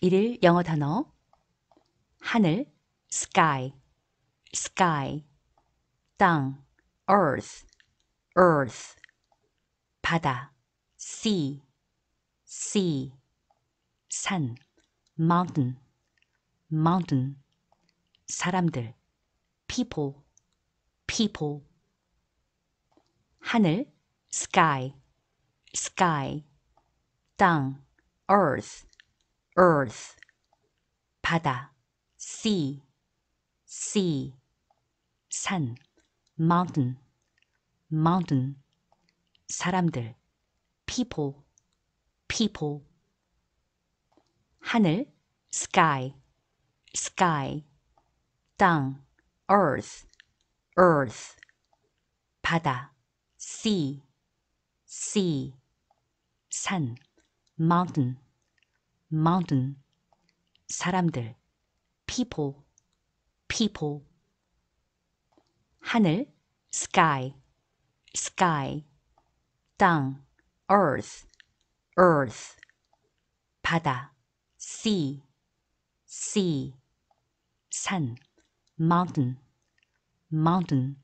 일일 영어 단어 하늘 sky sky 땅 earth earth 바다 sea sea 산 mountain mountain 사람들 people people 하늘 sky sky 땅 earth earth 바다 sea sea 산 mountain mountain 사람들 people people 하늘 sky sky 땅 earth earth 바다 sea sea 산 mountain mountain 사람들 people people 하늘 sky sky 땅 earth earth 바다 sea sea 산 mountain mountain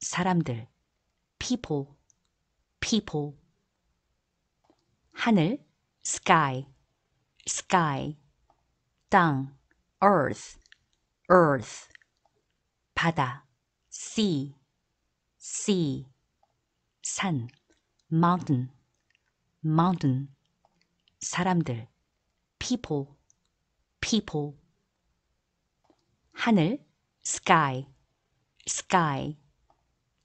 사람들 people people 하늘 sky sky 땅 earth earth 바다 sea sea 산 mountain mountain 사람들 people people 하늘 sky sky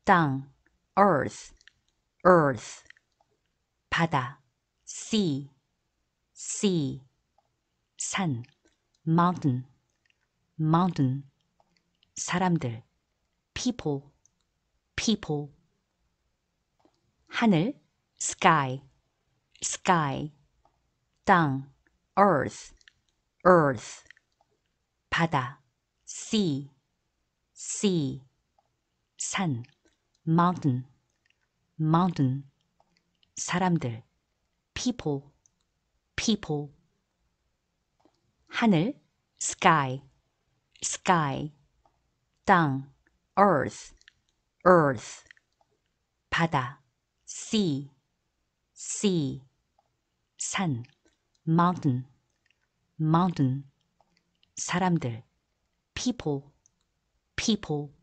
땅 earth earth 바다 sea sea 산 mountain mountain 사람들 people people 하늘 sky sky 땅 earth earth 바다 sea sea 산 mountain mountain 사람들 people people 하늘 sky sky 땅 earth earth 바다 sea sea 산 mountain mountain 사람들 people people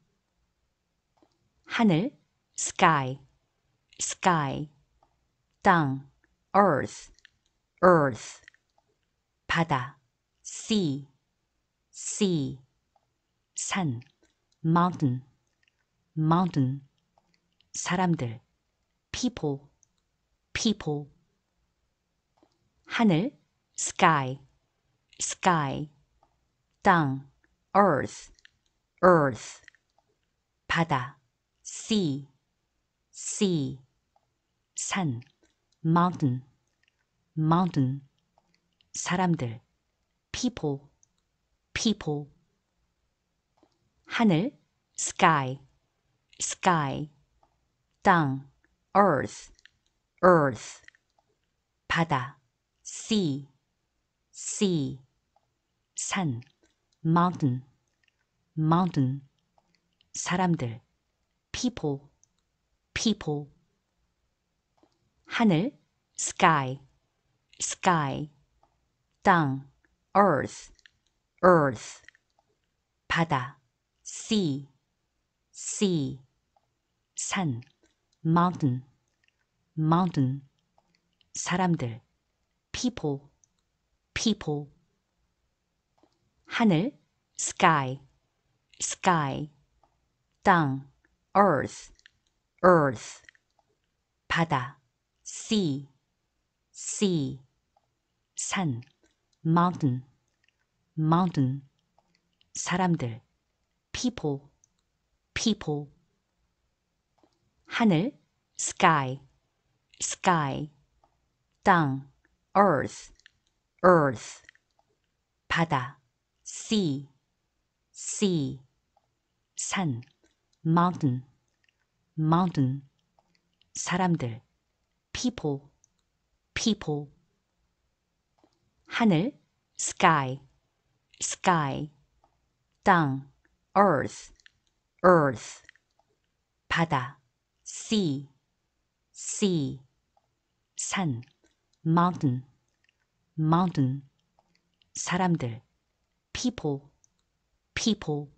하늘 sky sky 땅 earth earth 바다 sea sea 산 mountain mountain 사람들 people people 하늘 sky sky 땅 earth earth 바다 sea sea 산 mountain mountain 사람들 people people 하늘 sky sky 땅 earth earth 바다 sea sea 산 mountain mountain 사람들 people people 하늘 sky sky 땅 earth earth 바다 sea sea 산 mountain mountain 사람들 people people 하늘 sky sky 땅 earth earth 바다 sea sea 산 mountain mountain 사람들 people people 하늘 sky sky 땅 earth earth 바다 sea sea 산 mountain mountain 사람들 people people 하늘 sky, sky, 땅, earth, earth, 바다, sea, sea, 산, mountain, mountain, 사람들, people, people,